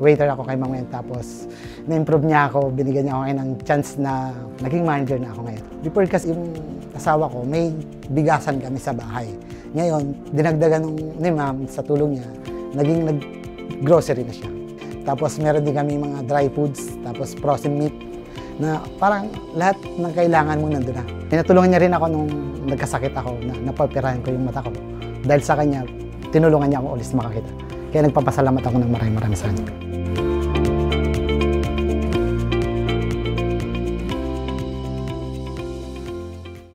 waiter ako kay Mang Wen. Tapos, na-improve niya ako, binigyan niya ako ngayon ng chance na naging manager na ako ngayon. Before kasi yung asawa ko, may bigasan kami sa bahay. Ngayon, dinagdagan nung, ni ma'am sa tulong niya, naging nag-grocery na siya. Tapos meron din kami mga dry foods, tapos frozen meat, na parang lahat ng kailangan mo nandun na. Tinutulungan niya rin ako nung nagkasakit ako, na napapirahan ko yung mata ko. Dahil sa kanya, tinulungan niya ako ulit makakita. Kaya nagpapasalamat ako ng maraming maraming sa kanya.